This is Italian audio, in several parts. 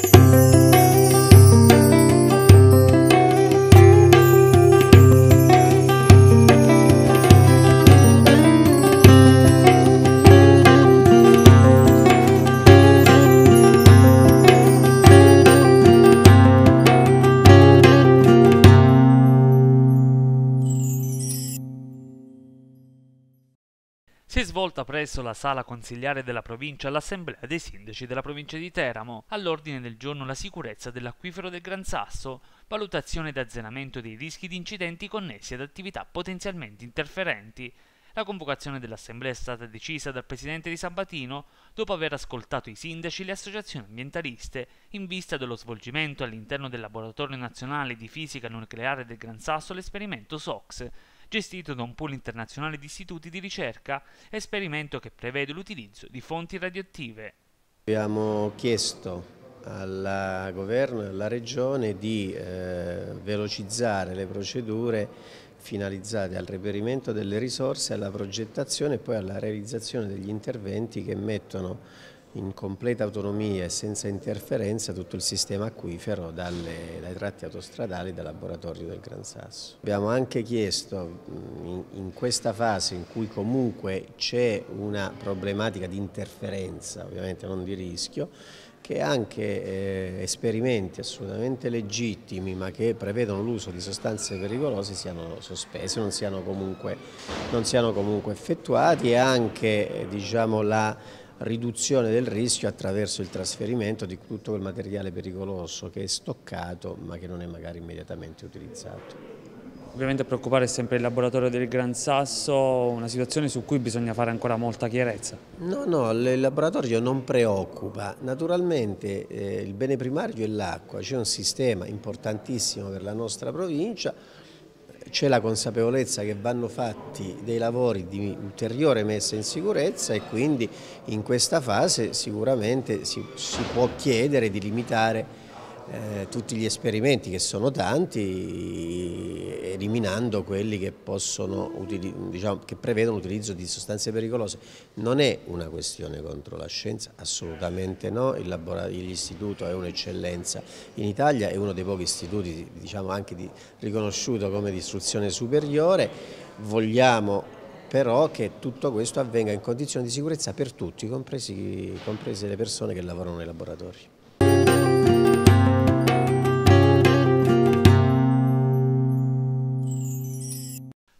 Si svolta presso la sala consigliare della provincia l'assemblea dei sindaci della provincia di Teramo, all'ordine del giorno la sicurezza dell'acquifero del Gran Sasso, valutazione ed azzenamento dei rischi di incidenti connessi ad attività potenzialmente interferenti. La convocazione dell'assemblea è stata decisa dal presidente di Sabatino dopo aver ascoltato i sindaci e le associazioni ambientaliste in vista dello svolgimento all'interno del Laboratorio Nazionale di Fisica Nucleare del Gran Sasso l'esperimento SOX, gestito da un pool internazionale di istituti di ricerca, esperimento che prevede l'utilizzo di fonti radioattive. Abbiamo chiesto al governo e alla regione di eh, velocizzare le procedure finalizzate al reperimento delle risorse, alla progettazione e poi alla realizzazione degli interventi che mettono in completa autonomia e senza interferenza tutto il sistema acquifero dalle, dai tratti autostradali dal laboratorio del Gran Sasso. Abbiamo anche chiesto in, in questa fase in cui comunque c'è una problematica di interferenza, ovviamente non di rischio, che anche eh, esperimenti assolutamente legittimi ma che prevedono l'uso di sostanze pericolose siano sospesi, non siano comunque, non siano comunque effettuati e anche eh, diciamo, la riduzione del rischio attraverso il trasferimento di tutto quel materiale pericoloso che è stoccato ma che non è magari immediatamente utilizzato. Ovviamente a preoccupare è sempre il laboratorio del Gran Sasso, una situazione su cui bisogna fare ancora molta chiarezza. No, no, il laboratorio non preoccupa. Naturalmente eh, il bene primario è l'acqua, c'è un sistema importantissimo per la nostra provincia, c'è la consapevolezza che vanno fatti dei lavori di ulteriore messa in sicurezza e quindi in questa fase sicuramente si, si può chiedere di limitare eh, tutti gli esperimenti che sono tanti eliminando quelli che, possono, diciamo, che prevedono l'utilizzo di sostanze pericolose. Non è una questione contro la scienza, assolutamente no, l'istituto è un'eccellenza in Italia, è uno dei pochi istituti diciamo, anche di, riconosciuto come di istruzione superiore, vogliamo però che tutto questo avvenga in condizioni di sicurezza per tutti, compresi, comprese le persone che lavorano nei laboratori.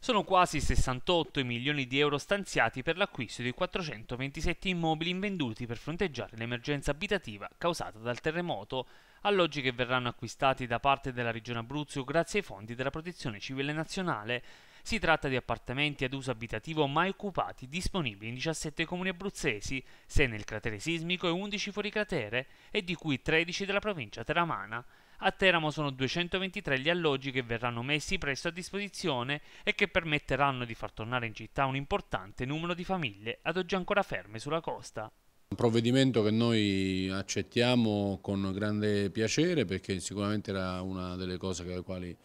Sono quasi 68 milioni di euro stanziati per l'acquisto di 427 immobili invenduti per fronteggiare l'emergenza abitativa causata dal terremoto, alloggi che verranno acquistati da parte della Regione Abruzzo grazie ai fondi della Protezione Civile Nazionale. Si tratta di appartamenti ad uso abitativo mai occupati, disponibili in 17 comuni abruzzesi, 6 nel cratere sismico e 11 fuori cratere, e di cui 13 della provincia teramana. A Teramo sono 223 gli alloggi che verranno messi presto a disposizione e che permetteranno di far tornare in città un importante numero di famiglie ad oggi ancora ferme sulla costa. Un provvedimento che noi accettiamo con grande piacere perché sicuramente era una delle cose alle quali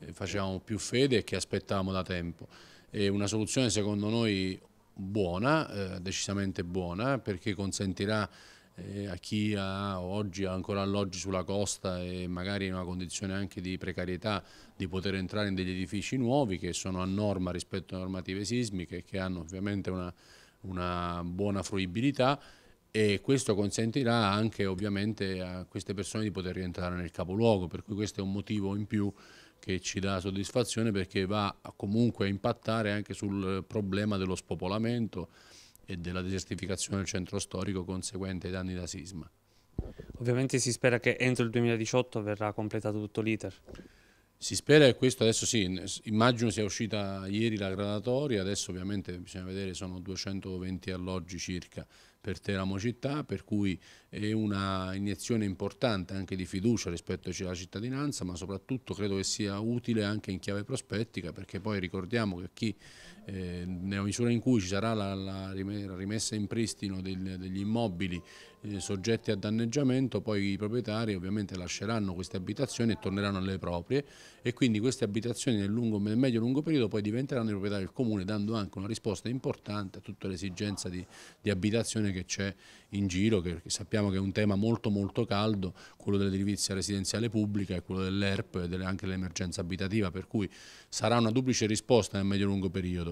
eh, facevamo più fede e che aspettavamo da tempo. È una soluzione secondo noi buona, eh, decisamente buona, perché consentirà eh, a chi ha oggi ha ancora alloggi sulla costa e magari in una condizione anche di precarietà di poter entrare in degli edifici nuovi che sono a norma rispetto alle normative sismiche e che hanno ovviamente una, una buona fruibilità e questo consentirà anche ovviamente a queste persone di poter rientrare nel capoluogo, per cui questo è un motivo in più che ci dà soddisfazione perché va comunque a impattare anche sul problema dello spopolamento e della desertificazione del centro storico conseguente ai danni da sisma. Ovviamente si spera che entro il 2018 verrà completato tutto l'iter. Si spera che questo adesso sì, immagino sia uscita ieri la gradatoria, adesso ovviamente bisogna vedere, sono 220 alloggi circa per Teramo città, per cui è una iniezione importante anche di fiducia rispetto alla cittadinanza, ma soprattutto credo che sia utile anche in chiave prospettica, perché poi ricordiamo che chi eh, nella misura in cui ci sarà la, la rimessa in pristino del, degli immobili eh, soggetti a danneggiamento, poi i proprietari ovviamente lasceranno queste abitazioni e torneranno alle proprie e quindi queste abitazioni nel, lungo, nel medio-lungo periodo poi diventeranno di proprietà del comune dando anche una risposta importante a tutte le esigenze di, di abitazione che c'è in giro, che sappiamo che è un tema molto molto caldo, quello dell'edilizia residenziale pubblica e quello dell'ERP e anche dell'emergenza abitativa, per cui sarà una duplice risposta nel medio-lungo periodo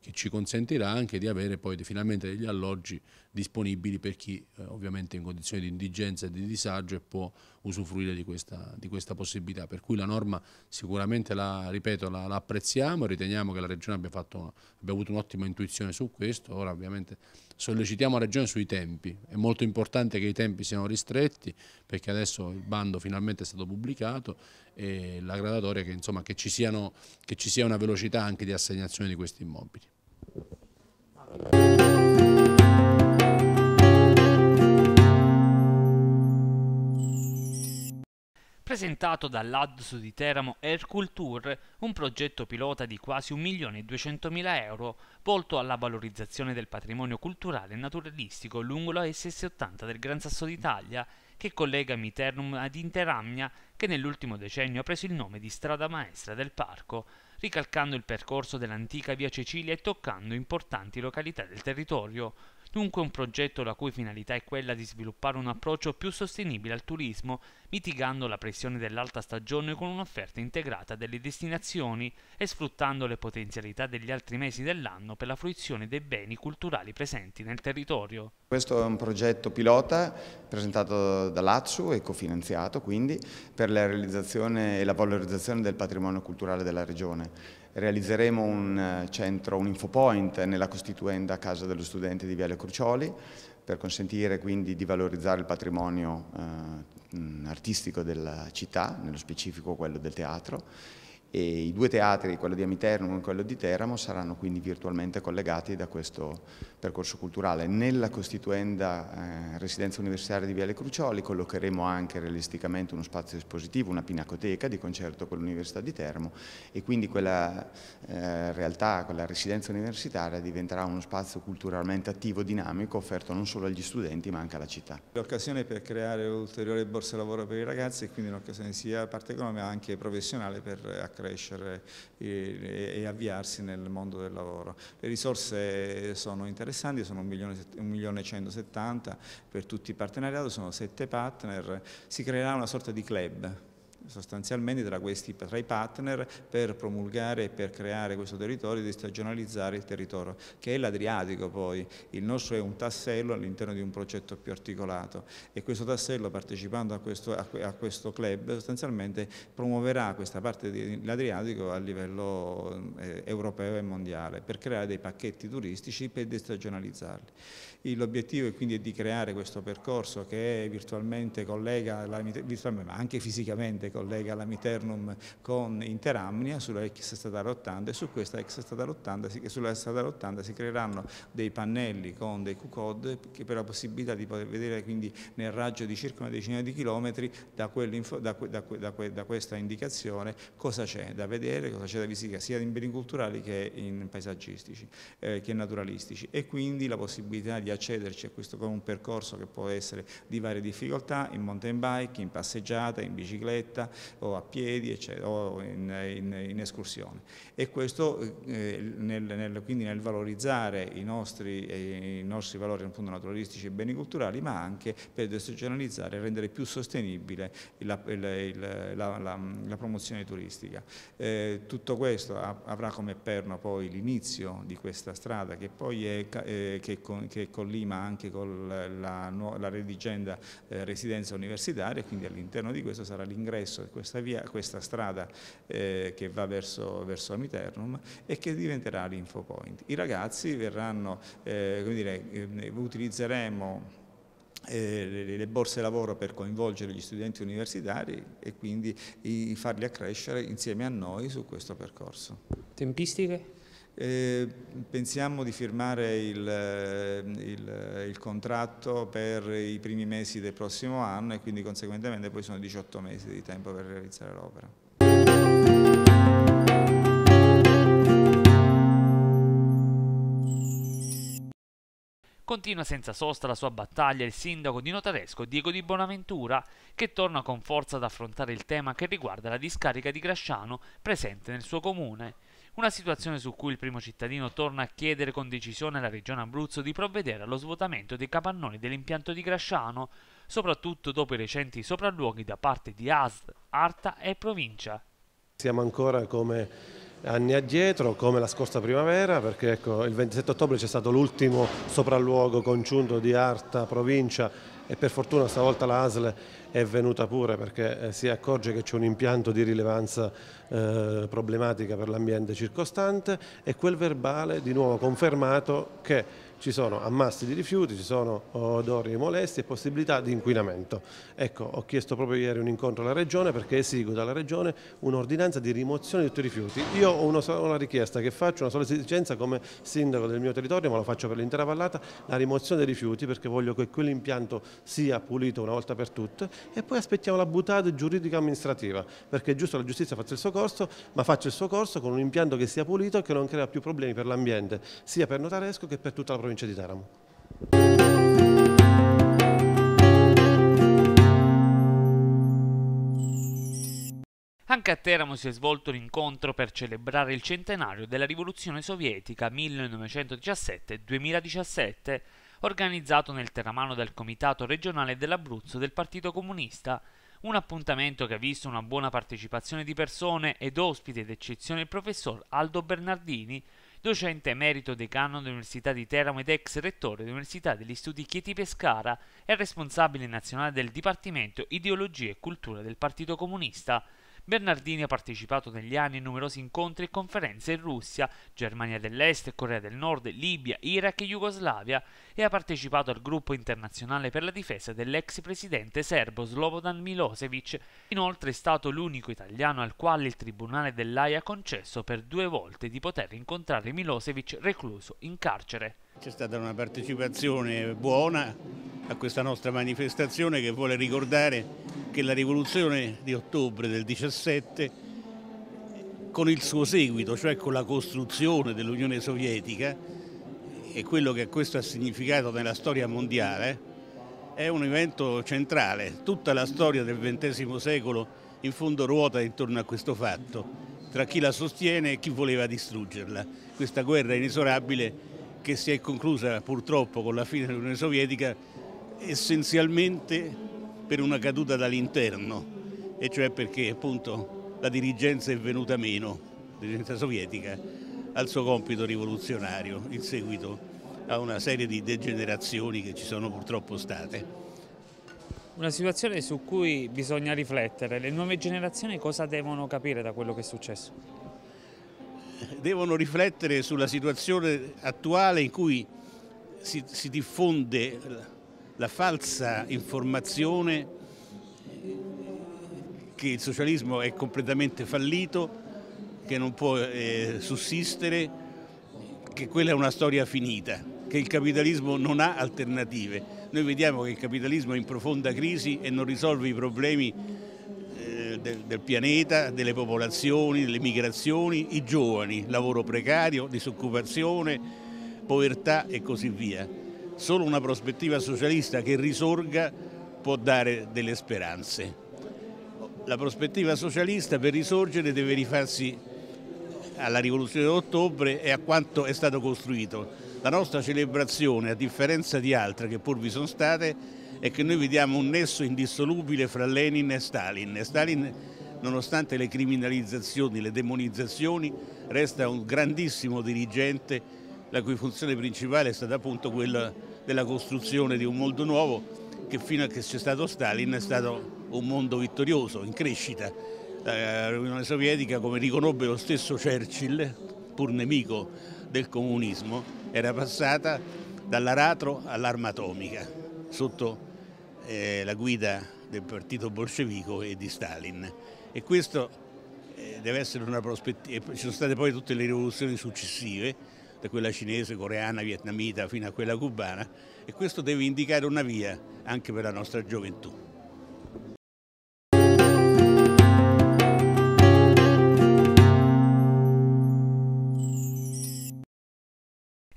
che ci consentirà anche di avere poi finalmente degli alloggi disponibili per chi eh, ovviamente in condizioni di indigenza e di disagio e può usufruire di questa, di questa, possibilità. Per cui la norma sicuramente la, ripeto, la, la apprezziamo, riteniamo che la Regione abbia, fatto, abbia avuto un'ottima intuizione su questo, ora ovviamente sollecitiamo la Regione sui tempi, è molto importante che i tempi siano ristretti perché adesso il bando finalmente è stato pubblicato e la gradatoria che, insomma, che, ci, siano, che ci sia una velocità anche di assegnazione di questi immobili. Presentato dall'ADSU di Teramo Airculture un progetto pilota di quasi 1.200.000 euro volto alla valorizzazione del patrimonio culturale e naturalistico lungo la SS80 del Gran Sasso d'Italia che collega Miternum ad Interamnia che nell'ultimo decennio ha preso il nome di strada maestra del parco, ricalcando il percorso dell'antica via Cecilia e toccando importanti località del territorio. Dunque un progetto la cui finalità è quella di sviluppare un approccio più sostenibile al turismo, mitigando la pressione dell'alta stagione con un'offerta integrata delle destinazioni e sfruttando le potenzialità degli altri mesi dell'anno per la fruizione dei beni culturali presenti nel territorio. Questo è un progetto pilota presentato dall'AZU e cofinanziato quindi per la realizzazione e la valorizzazione del patrimonio culturale della regione realizzeremo un eh, centro, un infopoint nella costituenda Casa dello Studente di Viale Crucioli per consentire quindi di valorizzare il patrimonio eh, artistico della città, nello specifico quello del teatro e i due teatri, quello di Amiternum e quello di Teramo, saranno quindi virtualmente collegati da questo percorso culturale. Nella costituenda eh, residenza universitaria di Viale Crucioli collocheremo anche realisticamente uno spazio espositivo, una pinacoteca di concerto con l'Università di Teramo e quindi quella eh, realtà, quella residenza universitaria diventerà uno spazio culturalmente attivo, dinamico, offerto non solo agli studenti ma anche alla città. L'occasione per creare ulteriori borse lavoro per i ragazzi e quindi un'occasione sia parte economica ma anche professionale per accrescere crescere e, e, avviarsi nel mondo del lavoro. Le risorse sono interessanti, sono 1 milione e 170 per tutti i partenariati, sono sette partner, si creerà una sorta di club sostanzialmente tra, questi, tra i partner per promulgare e per creare questo territorio, di stagionalizzare il territorio, che è l'Adriatico poi. Il nostro è un tassello all'interno di un progetto più articolato e questo tassello partecipando a questo, a questo club sostanzialmente promuoverà questa parte dell'Adriatico a livello eh, europeo e mondiale per creare dei pacchetti turistici per destagionalizzarli. L'obiettivo è quindi di creare questo percorso che virtualmente collega, virtualmente, ma anche fisicamente collega la Miternum con Interamnia sulla ex statale 80 e su questa ex statale 80, sulla statale 80 si creeranno dei pannelli con dei Q-code che per la possibilità di poter vedere quindi nel raggio di circa una decina di chilometri da, da, da, da questa indicazione cosa c'è da vedere, cosa c'è da visitare sia in beni culturali che in paesaggistici, eh, che naturalistici. E quindi la possibilità di accederci a questo con un percorso che può essere di varie difficoltà in mountain bike, in passeggiata, in bicicletta o a piedi eccetera, o in, in, in escursione. E questo eh, nel, nel, quindi nel valorizzare i nostri, eh, i nostri valori appunto, naturalistici e beni culturali, ma anche per destagionalizzare e rendere più sostenibile la, la, la, la promozione turistica. Eh, tutto questo avrà come perno poi l'inizio di questa strada che poi è, eh, che, che collima anche con la, redigenda eh, residenza universitaria, quindi all'interno di questo sarà l'ingresso di questa, via, questa strada eh, che va verso, verso Amiternum e che diventerà l'Infopoint. I ragazzi verranno, eh, come dire, eh, utilizzeremo eh, le borse lavoro per coinvolgere gli studenti universitari e quindi farli accrescere insieme a noi su questo percorso. Tempistiche? Eh, pensiamo di firmare il, il, il, contratto per i primi mesi del prossimo anno e quindi conseguentemente poi sono 18 mesi di tempo per realizzare l'opera. Continua senza sosta la sua battaglia il sindaco di Notaresco Diego Di Bonaventura che torna con forza ad affrontare il tema che riguarda la discarica di Grasciano presente nel suo comune Una situazione su cui il primo cittadino torna a chiedere con decisione alla Regione Abruzzo di provvedere allo svuotamento dei capannoni dell'impianto di Grasciano, soprattutto dopo i recenti sopralluoghi da parte di ASL, Arta e Provincia. Siamo ancora come anni addietro, come la scorsa primavera, perché ecco, il 27 ottobre c'è stato l'ultimo sopralluogo congiunto di Arta, Provincia e per fortuna stavolta la ASL è venuta pure perché eh, si accorge che c'è un impianto di rilevanza eh, problematica per l'ambiente circostante e quel verbale di nuovo confermato che ci sono ammassi di rifiuti, ci sono odori molesti e possibilità di inquinamento. Ecco, ho chiesto proprio ieri un incontro alla Regione perché esigo dalla Regione un'ordinanza di rimozione di tutti i rifiuti. Io ho una sola richiesta che faccio, una sola esigenza come sindaco del mio territorio, ma lo faccio per l'intera vallata, la rimozione dei rifiuti perché voglio che quell'impianto sia pulito una volta per tutte e poi aspettiamo la buttata giuridica amministrativa perché è giusto che la giustizia faccia il suo corso, ma faccia il suo corso con un impianto che sia pulito e che non crea più problemi per l'ambiente, sia per Notaresco che per tutta la provincia provincia di Teramo. Anche a Teramo si è svolto un incontro per celebrare il centenario della rivoluzione sovietica 1917-2017, organizzato nel Teramano dal Comitato regionale dell'Abruzzo del Partito Comunista, un appuntamento che ha visto una buona partecipazione di persone ed ospite d'eccezione il professor Aldo Bernardini, docente emerito decano dell'Università di Teramo ed ex rettore dell'Università degli Studi Chieti Pescara e responsabile nazionale del Dipartimento Ideologia e Cultura del Partito Comunista. Bernardini ha partecipato negli anni a numerosi incontri e conferenze in Russia, Germania dell'Est, Corea del Nord, Libia, Iraq e Jugoslavia e ha partecipato al gruppo internazionale per la difesa dell'ex presidente serbo Slobodan Milosevic. Inoltre è stato l'unico italiano al quale il tribunale dell'AIA ha concesso per due volte di poter incontrare Milosevic recluso in carcere. C'è stata una partecipazione buona a questa nostra manifestazione che vuole ricordare che la rivoluzione di ottobre del 17 con il suo seguito, cioè con la costruzione dell'Unione Sovietica e quello che questo ha significato nella storia mondiale, è un evento centrale. Tutta la storia del XX secolo in fondo ruota intorno a questo fatto, tra chi la sostiene e chi voleva distruggerla. Questa guerra inesorabile che si è conclusa purtroppo con la fine dell'Unione Sovietica essenzialmente per una caduta dall'interno, e cioè perché appunto la dirigenza è venuta meno, la dirigenza sovietica, al suo compito rivoluzionario in seguito a una serie di degenerazioni che ci sono purtroppo state. Una situazione su cui bisogna riflettere. Le nuove generazioni cosa devono capire da quello che è successo? Devono riflettere sulla situazione attuale in cui si, si diffonde la falsa informazione che il socialismo è completamente fallito, che non può eh, sussistere, che quella è una storia finita, che il capitalismo non ha alternative. Noi vediamo che il capitalismo è in profonda crisi e non risolve i problemi del, del, pianeta, delle popolazioni, delle migrazioni, i giovani, lavoro precario, disoccupazione, povertà e così via. Solo una prospettiva socialista che risorga può dare delle speranze. La prospettiva socialista per risorgere deve rifarsi alla rivoluzione d'ottobre e a quanto è stato costruito. La nostra celebrazione, a differenza di altre che pur vi sono state, è che noi vediamo un nesso indissolubile fra Lenin e Stalin. Stalin, nonostante le criminalizzazioni, le demonizzazioni, resta un grandissimo dirigente la cui funzione principale è stata appunto quella della costruzione di un mondo nuovo che fino a che c'è stato Stalin è stato un mondo vittorioso, in crescita. L'Unione Sovietica, come riconobbe lo stesso Churchill, pur nemico del comunismo, era passata dall'aratro all'arma atomica, sotto eh, la guida del partito bolscevico e di Stalin e questo eh, deve essere una prospettiva, ci sono state poi tutte le rivoluzioni successive, da quella cinese, coreana, vietnamita fino a quella cubana e questo deve indicare una via anche per la nostra gioventù.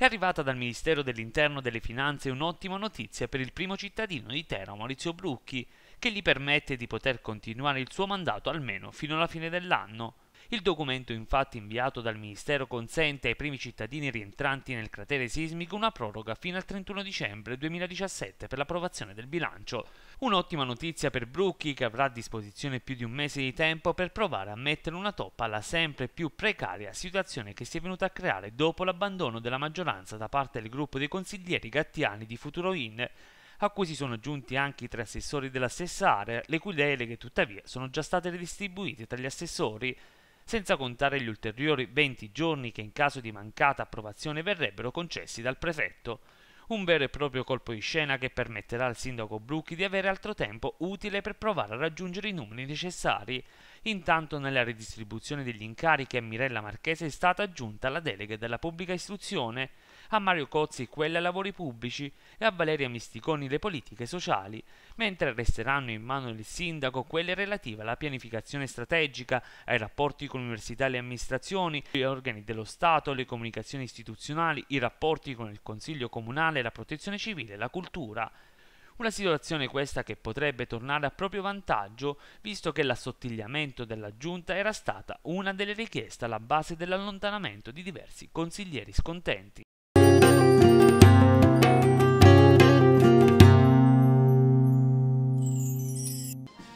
È arrivata dal Ministero dell'Interno e delle Finanze un'ottima notizia per il primo cittadino di Teramo, Maurizio Brucchi, che gli permette di poter continuare il suo mandato almeno fino alla fine dell'anno. Il documento infatti inviato dal Ministero consente ai primi cittadini rientranti nel cratere sismico una proroga fino al 31 dicembre 2017 per l'approvazione del bilancio. Un'ottima notizia per Brucchi che avrà a disposizione più di un mese di tempo per provare a mettere una toppa alla sempre più precaria situazione che si è venuta a creare dopo l'abbandono della maggioranza da parte del gruppo dei consiglieri gattiani di Futuro In a cui si sono aggiunti anche i tre assessori della stessa area, le cui deleghe tuttavia sono già state redistribuite tra gli assessori senza contare gli ulteriori 20 giorni che in caso di mancata approvazione verrebbero concessi dal prefetto. Un vero e proprio colpo di scena che permetterà al sindaco Brucchi di avere altro tempo utile per provare a raggiungere i numeri necessari. Intanto nella redistribuzione degli incarichi a Mirella Marchese è stata aggiunta la delega della pubblica istruzione, a Mario Cozzi quelle ai lavori pubblici e a Valeria Misticoni le politiche sociali, mentre resteranno in mano del sindaco quelle relative alla pianificazione strategica, ai rapporti con università e le amministrazioni, gli organi dello Stato, le comunicazioni istituzionali, i rapporti con il Consiglio Comunale, la protezione civile, la cultura. Una situazione questa che potrebbe tornare a proprio vantaggio, visto che l'assottigliamento della giunta era stata una delle richieste alla base dell'allontanamento di diversi consiglieri scontenti.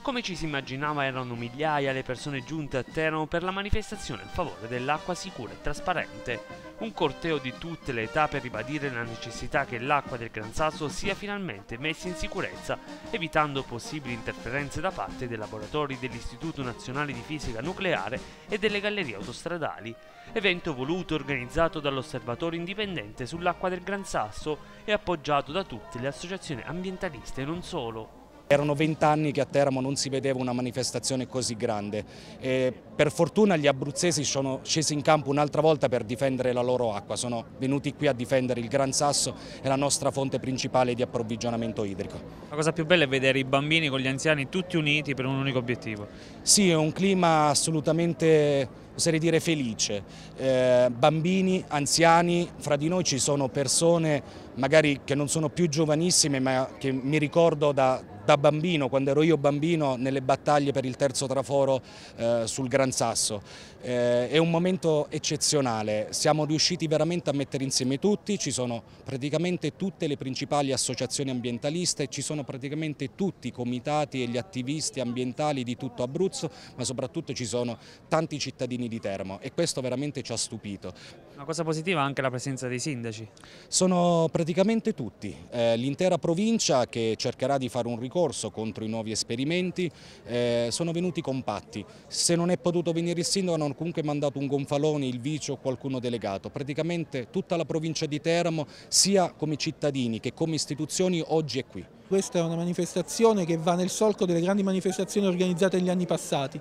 Come ci si immaginava erano migliaia le persone giunte a Teramo per la manifestazione a favore dell'acqua sicura e trasparente. Un corteo di tutte le età per ribadire la necessità che l'acqua del Gran Sasso sia finalmente messa in sicurezza, evitando possibili interferenze da parte dei laboratori dell'Istituto Nazionale di Fisica Nucleare e delle gallerie autostradali. Evento voluto e organizzato dall'Osservatorio Indipendente sull'acqua del Gran Sasso e appoggiato da tutte le associazioni ambientaliste e non solo. Erano vent'anni che a Teramo non si vedeva una manifestazione così grande. E per fortuna gli abruzzesi sono scesi in campo un'altra volta per difendere la loro acqua, sono venuti qui a difendere il Gran Sasso e la nostra fonte principale di approvvigionamento idrico. La cosa più bella è vedere i bambini con gli anziani tutti uniti per un unico obiettivo. Sì, è un clima assolutamente oserei dire felice. Eh, bambini, anziani, fra di noi ci sono persone magari che non sono più giovanissime ma che mi ricordo da, da bambino, quando ero io bambino, nelle battaglie per il terzo traforo eh, sul Gran Sasso. Eh, è un momento eccezionale, siamo riusciti veramente a mettere insieme tutti, ci sono praticamente tutte le principali associazioni ambientaliste, ci sono praticamente tutti i comitati e gli attivisti ambientali di tutto Abruzzo, ma soprattutto ci sono tanti cittadini di Termo e questo veramente ci ha stupito. Una cosa positiva è anche la presenza dei sindaci. Sono praticamente tutti, eh, l'intera provincia che cercherà di fare un ricorso contro i nuovi esperimenti, eh, sono venuti compatti. Se non è potuto venire il sindaco hanno comunque mandato un gonfalone, il vice o qualcuno delegato. Praticamente tutta la provincia di Teramo, sia come cittadini che come istituzioni, oggi è qui. Questa è una manifestazione che va nel solco delle grandi manifestazioni organizzate negli anni passati.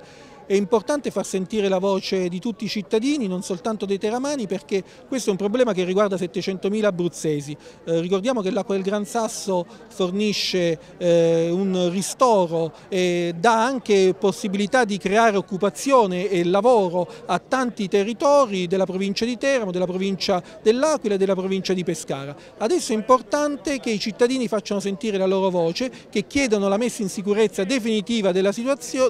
È importante far sentire la voce di tutti i cittadini, non soltanto dei teramani, perché questo è un problema che riguarda 700.000 abruzzesi. Eh, ricordiamo che l'acqua del Gran Sasso fornisce eh, un ristoro e dà anche possibilità di creare occupazione e lavoro a tanti territori della provincia di Teramo, della provincia dell'Aquila e della provincia di Pescara. Adesso è importante che i cittadini facciano sentire la loro voce, che chiedano la messa in sicurezza definitiva della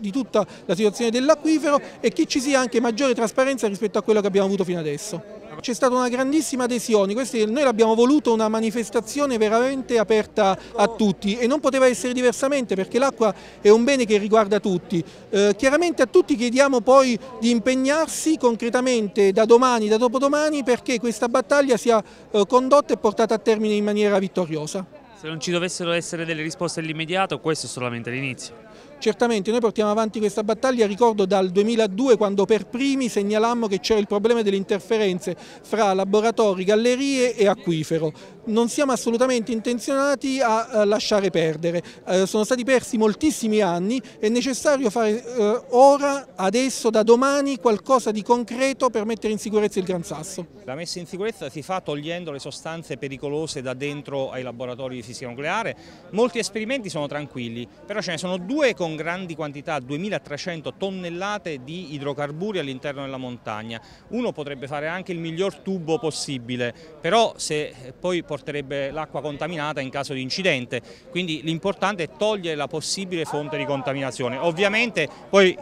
di tutta la situazione dell'acquifero e che ci sia anche maggiore trasparenza rispetto a quello che abbiamo avuto fino adesso. C'è stata una grandissima adesione, noi l'abbiamo voluto una manifestazione veramente aperta a tutti e non poteva essere diversamente perché l'acqua è un bene che riguarda tutti. Eh, chiaramente a tutti chiediamo poi di impegnarsi concretamente da domani, da dopodomani perché questa battaglia sia eh, condotta e portata a termine in maniera vittoriosa. Se non ci dovessero essere delle risposte all'immediato, questo è solamente l'inizio. Certamente noi portiamo avanti questa battaglia, ricordo dal 2002 quando per primi segnalammo che c'era il problema delle interferenze fra laboratori, gallerie e acquifero. Non siamo assolutamente intenzionati a lasciare perdere, eh, sono stati persi moltissimi anni, è necessario fare eh, ora, adesso, da domani qualcosa di concreto per mettere in sicurezza il Gran Sasso. La messa in sicurezza si fa togliendo le sostanze pericolose da dentro ai laboratori di fisica nucleare, molti esperimenti sono tranquilli, però ce ne sono due con grandi quantità, 2300 tonnellate di idrocarburi all'interno della montagna. Uno potrebbe fare anche il miglior tubo possibile, però se poi porterebbe l'acqua contaminata in caso di incidente, quindi l'importante è togliere la possibile fonte di contaminazione. Ovviamente poi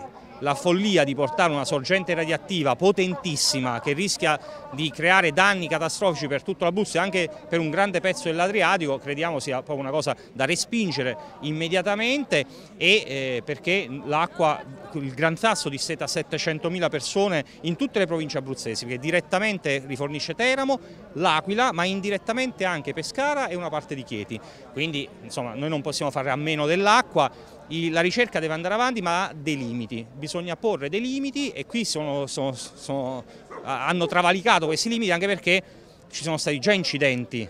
la follia di portare una sorgente radioattiva potentissima che rischia di creare danni catastrofici per tutto l'Abruzzo e anche per un grande pezzo dell'Adriatico crediamo sia proprio una cosa da respingere immediatamente. E eh, perché l'acqua, il Gran Sasso disseta 700.000 persone in tutte le province abruzzesi perché direttamente rifornisce Teramo, l'Aquila ma indirettamente anche Pescara e una parte di Chieti. Quindi insomma noi non possiamo fare a meno dell'acqua la ricerca deve andare avanti ma ha dei limiti, bisogna porre dei limiti e qui sono, sono, sono, hanno travalicato questi limiti anche perché ci sono stati già incidenti.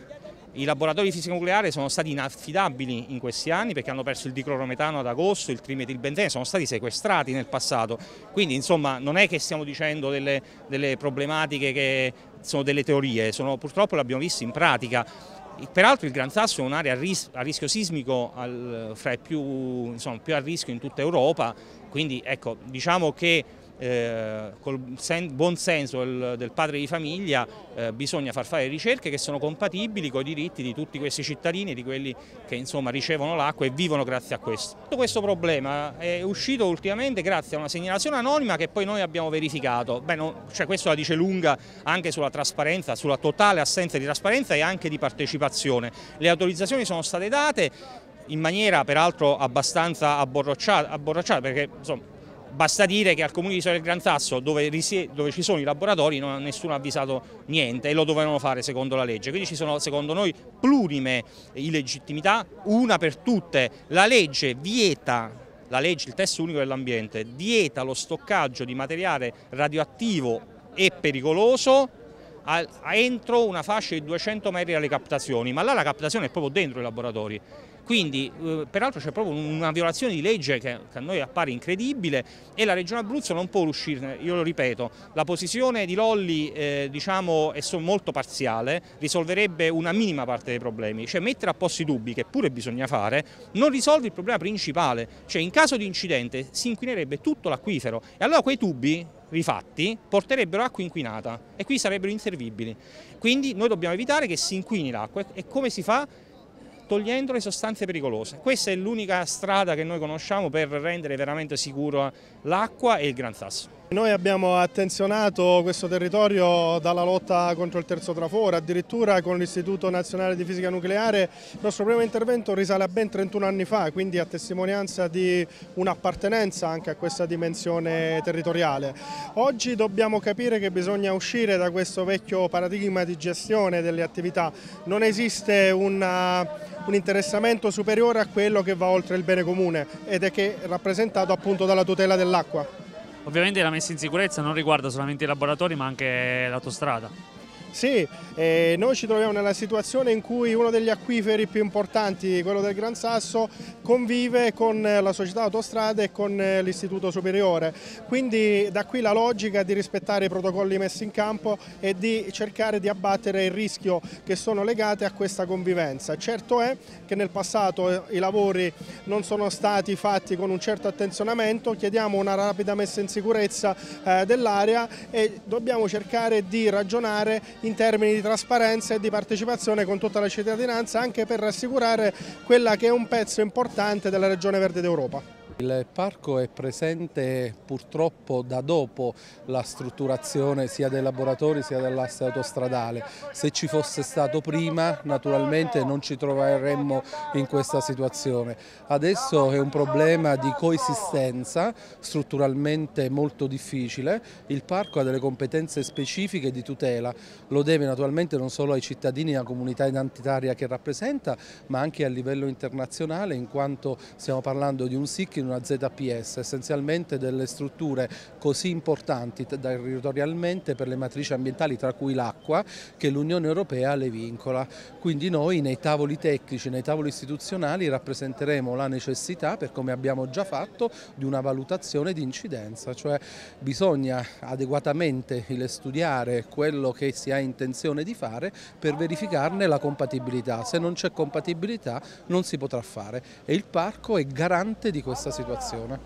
I laboratori di fisica nucleare sono stati inaffidabili in questi anni perché hanno perso il diclorometano ad agosto, il trimetilbenzene, sono stati sequestrati nel passato. Quindi insomma non è che stiamo dicendo delle, delle problematiche che sono delle teorie, sono, purtroppo le abbiamo viste in pratica Peraltro il Gran Sasso è un'area a, rischio sismico al, fra i più, insomma, più a rischio in tutta Europa, quindi ecco, diciamo che eh, col sen buon senso del, del, padre di famiglia eh, bisogna far fare ricerche che sono compatibili con i diritti di tutti questi cittadini, di quelli che insomma, ricevono l'acqua e vivono grazie a questo. Tutto questo problema è uscito ultimamente grazie a una segnalazione anonima che poi noi abbiamo verificato. Beh, no, cioè questo la dice lunga anche sulla trasparenza, sulla totale assenza di trasparenza e anche di partecipazione. Le autorizzazioni sono state date in maniera peraltro abbastanza abborracciata, abborracciata perché insomma, Basta dire che al comune di Isola del Gran Sasso, dove, dove, ci sono i laboratori, non, nessuno ha avvisato niente e lo dovevano fare secondo la legge. Quindi ci sono secondo noi plurime illegittimità, una per tutte. La legge vieta, la legge, il testo unico dell'ambiente, vieta lo stoccaggio di materiale radioattivo e pericoloso entro una fascia di 200 metri dalle captazioni, ma là la captazione è proprio dentro i laboratori. Quindi eh, peraltro c'è proprio una violazione di legge che, che, a noi appare incredibile e la Regione Abruzzo non può uscirne, io lo ripeto, la posizione di Lolli eh, diciamo, è molto parziale, risolverebbe una minima parte dei problemi, cioè mettere a posto i tubi, che pure bisogna fare, non risolve il problema principale, cioè in caso di incidente si inquinerebbe tutto l'acquifero e allora quei tubi rifatti porterebbero acqua inquinata e qui sarebbero inservibili. Quindi noi dobbiamo evitare che si inquini l'acqua e come si fa? Togliendo le sostanze pericolose. Questa è l'unica strada che noi conosciamo per rendere veramente sicuro l'acqua e il Gran Sasso. Noi abbiamo attenzionato questo territorio dalla lotta contro il terzo traforo, addirittura con l'Istituto Nazionale di Fisica Nucleare il nostro primo intervento risale a ben 31 anni fa, quindi a testimonianza di un'appartenenza anche a questa dimensione territoriale. Oggi dobbiamo capire che bisogna uscire da questo vecchio paradigma di gestione delle attività, non esiste una, un interessamento superiore a quello che va oltre il bene comune ed è che è rappresentato appunto dalla tutela dell'acqua. Ovviamente la messa in sicurezza non riguarda solamente i laboratori ma anche l'autostrada. Sì, eh, noi ci troviamo nella situazione in cui uno degli acquiferi più importanti, quello del Gran Sasso, convive con la società autostrade e con l'istituto superiore. Quindi da qui la logica di rispettare i protocolli messi in campo e di cercare di abbattere il rischio che sono legati a questa convivenza. Certo è che nel passato i lavori non sono stati fatti con un certo attenzionamento, chiediamo una rapida messa in sicurezza eh, dell'area e dobbiamo cercare di ragionare in termini di trasparenza e di partecipazione con tutta la cittadinanza anche per rassicurare quella che è un pezzo importante della regione verde d'Europa. Il parco è presente purtroppo da dopo la strutturazione sia dei laboratori sia dell'asse autostradale. Se ci fosse stato prima naturalmente non ci troveremmo in questa situazione. Adesso è un problema di coesistenza strutturalmente molto difficile. Il parco ha delle competenze specifiche di tutela, lo deve naturalmente non solo ai cittadini e alla comunità identitaria che rappresenta ma anche a livello internazionale in quanto stiamo parlando di un SIC in una ZPS, essenzialmente delle strutture così importanti territorialmente per le matrici ambientali, tra cui l'acqua, che l'Unione Europea le vincola. Quindi noi nei tavoli tecnici, nei tavoli istituzionali rappresenteremo la necessità, per come abbiamo già fatto, di una valutazione di incidenza, cioè bisogna adeguatamente studiare quello che si ha intenzione di fare per verificarne la compatibilità. Se non c'è compatibilità non si potrà fare e il parco è garante di questa situazione.